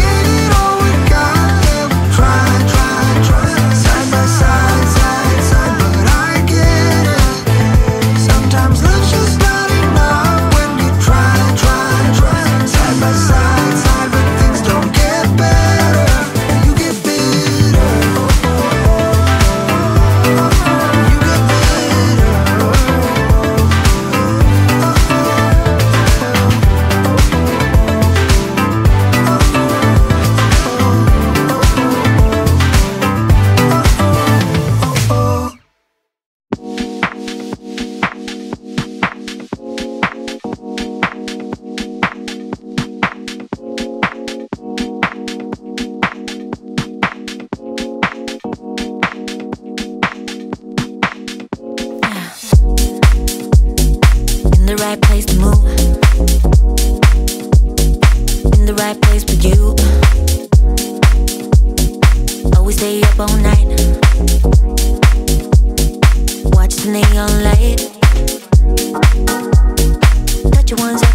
get it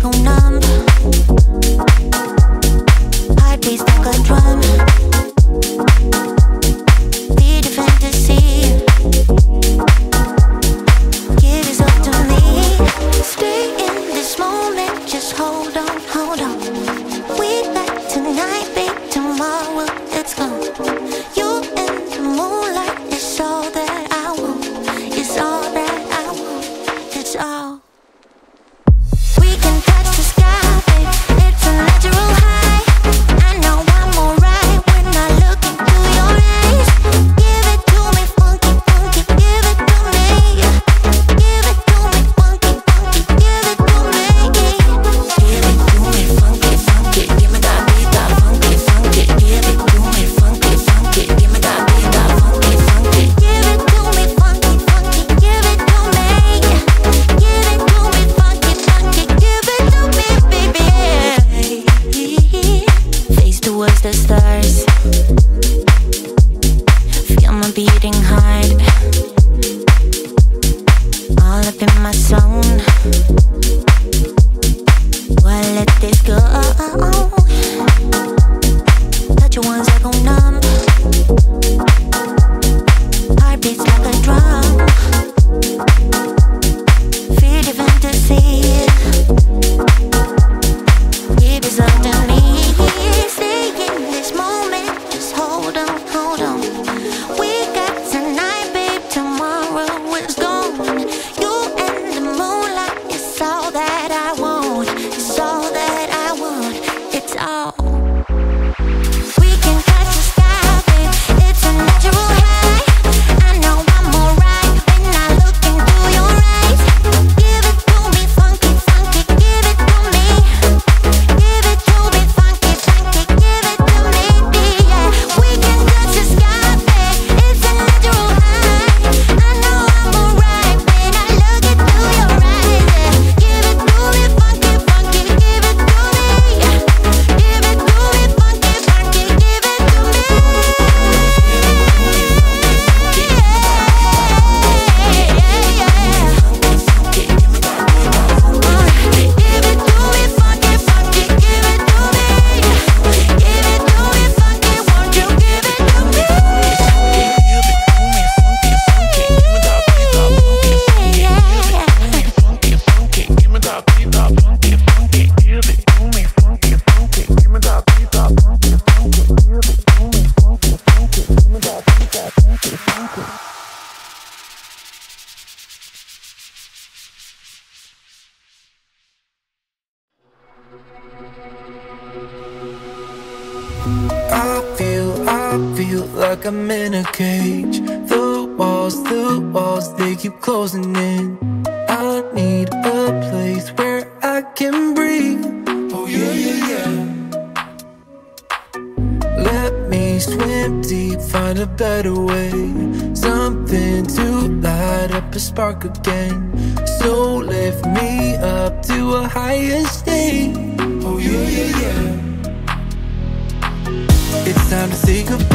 Echo numb. Heartbeats like a drum. up in my zone. Well, let this go. The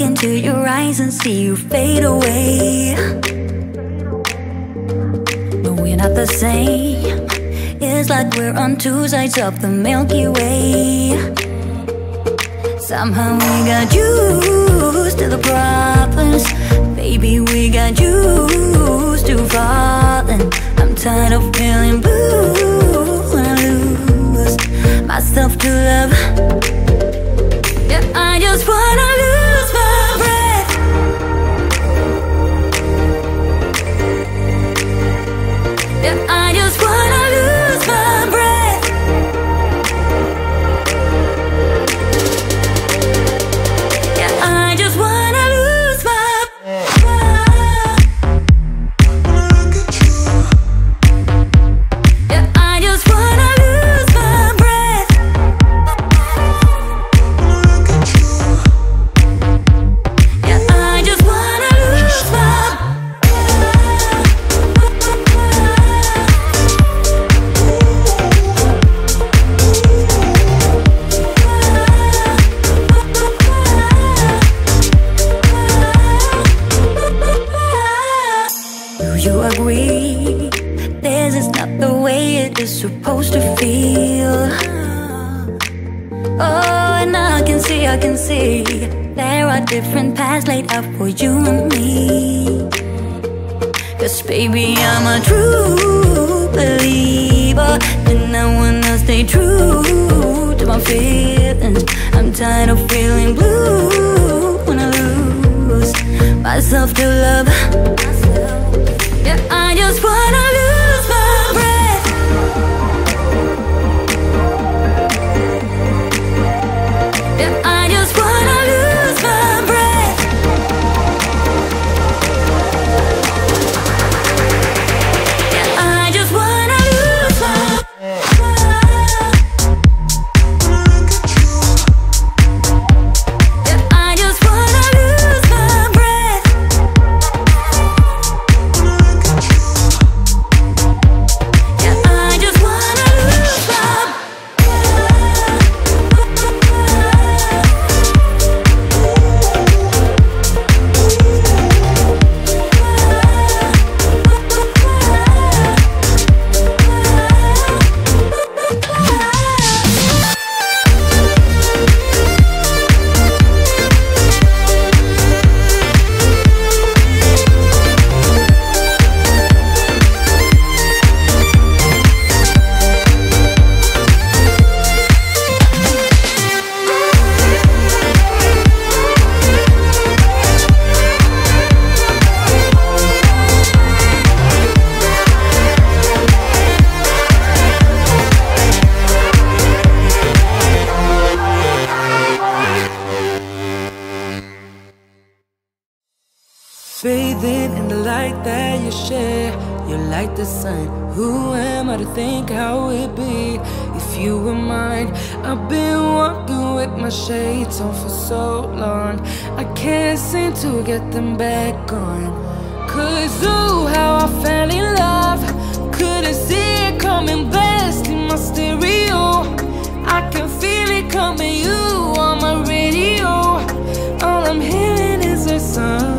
into your eyes and see you fade away. But we're not the same. It's like we're on two sides of the Milky Way. Somehow we got used to the problems. Baby, we got used to falling. I'm tired of feeling blue when I lose myself to love. Yeah, I just wanna lose myself to like the sun. Who am I to think how it be if you were mine? I've been walking with my shades on for so long. I can't seem to get them back on. Cause ooh, how I fell in love. Couldn't see it coming, blasting my stereo. I can feel it coming, you on my radio. All I'm hearing is a song.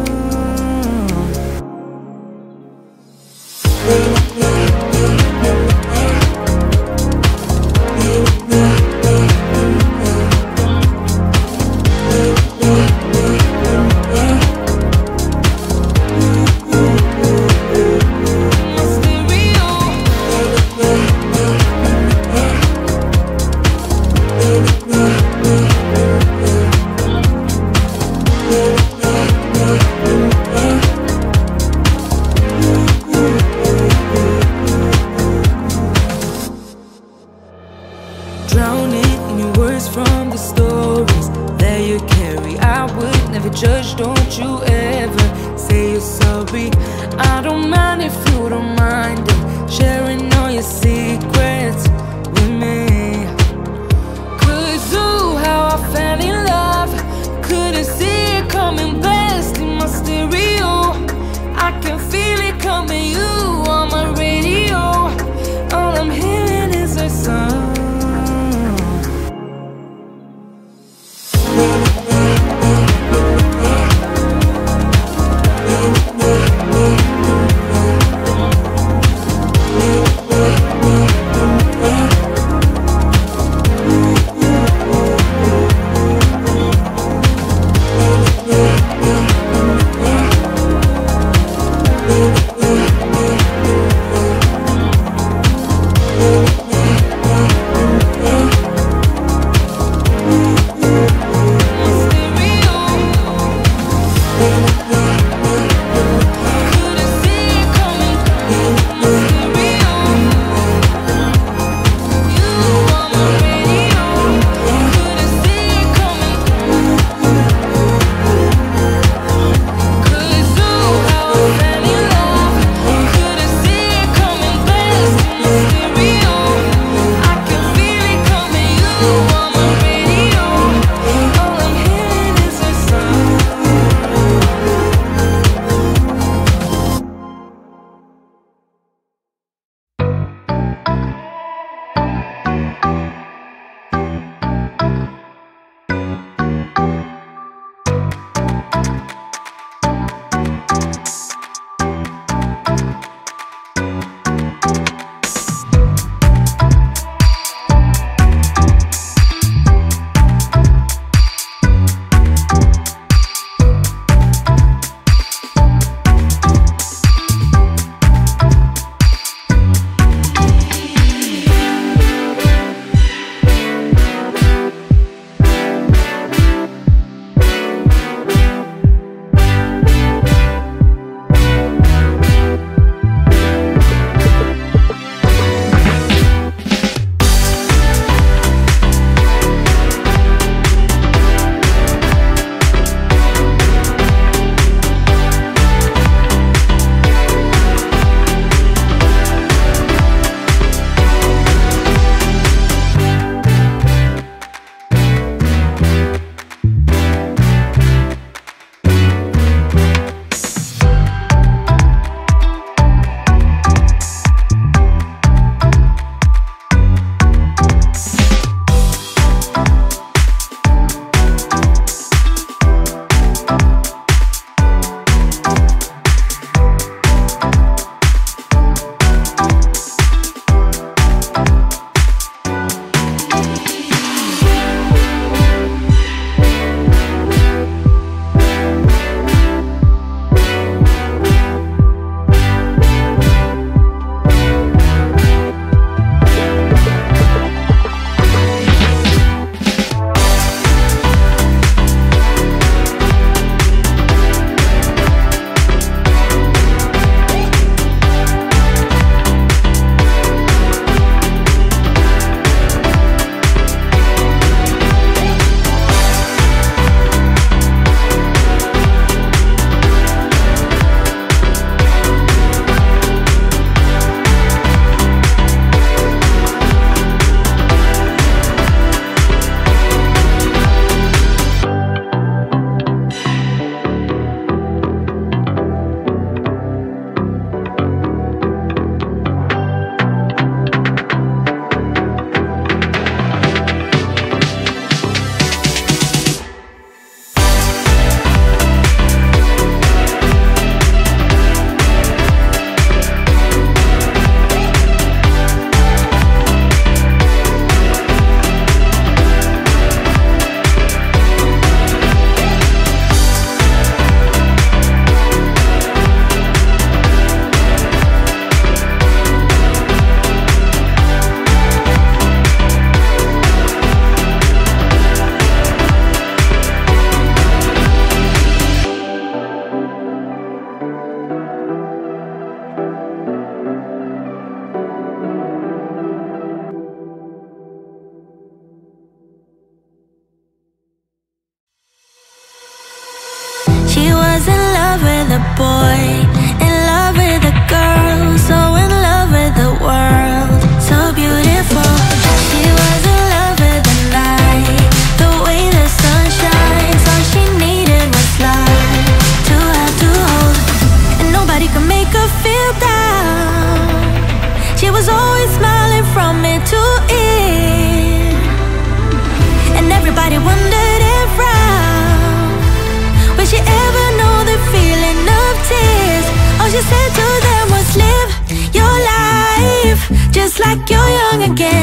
Like you're young again.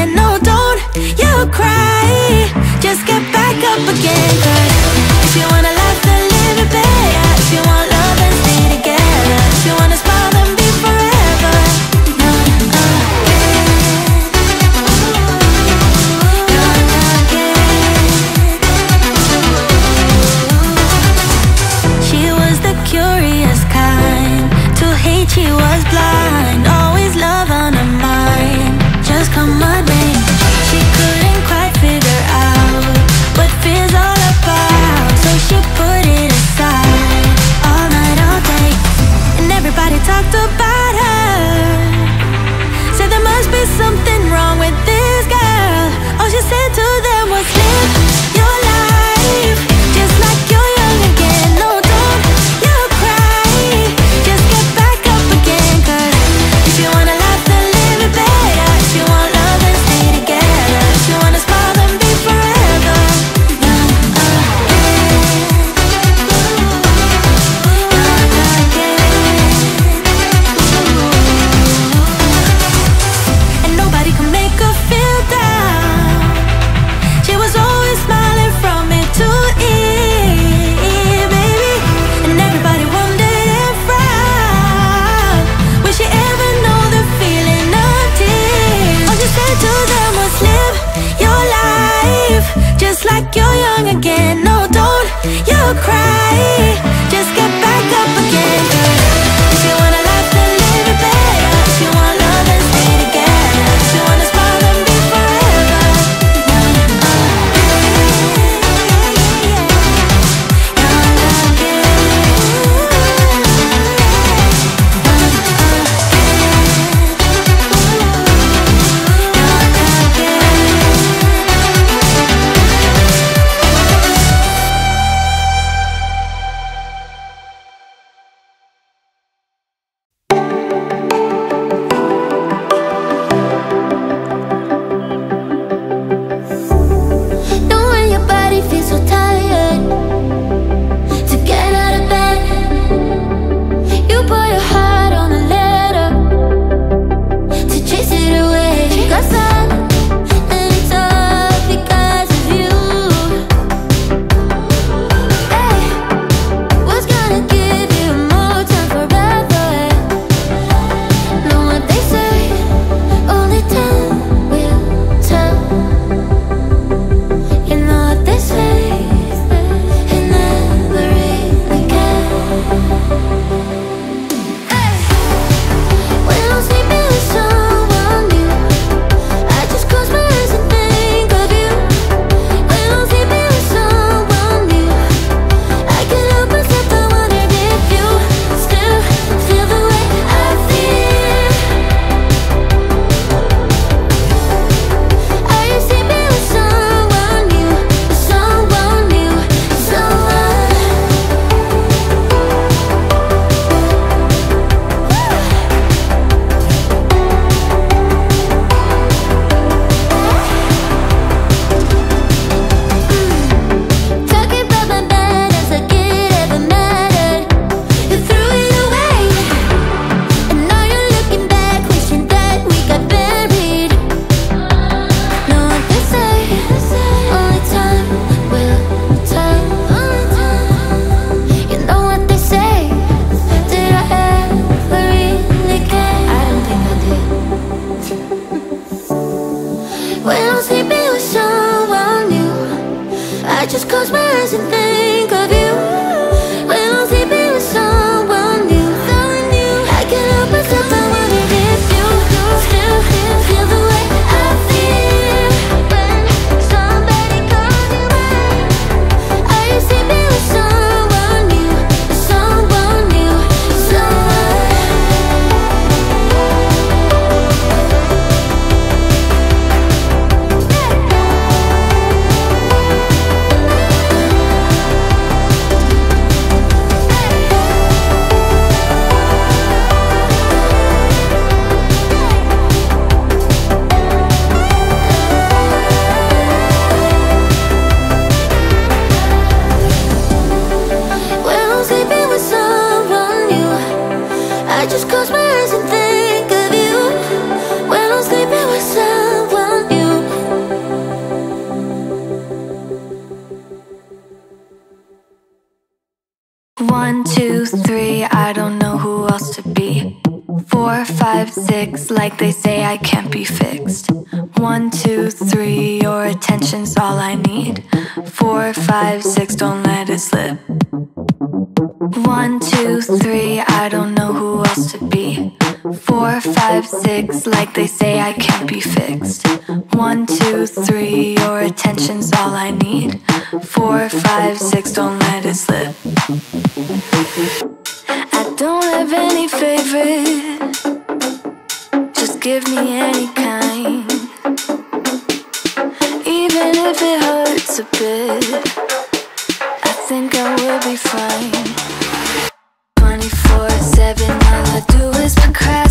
think I will be fine. 24-7, all I do is cry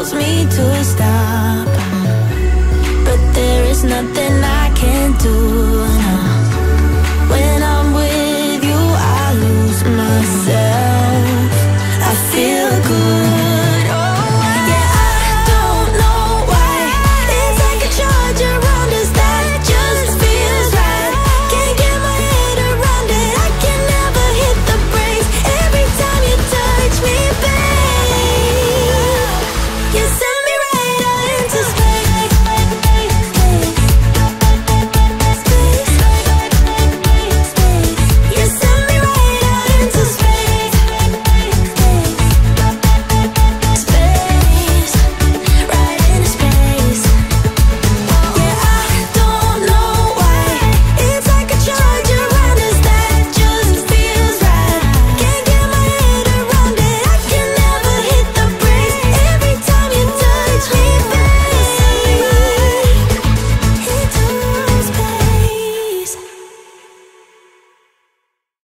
tells me to stop.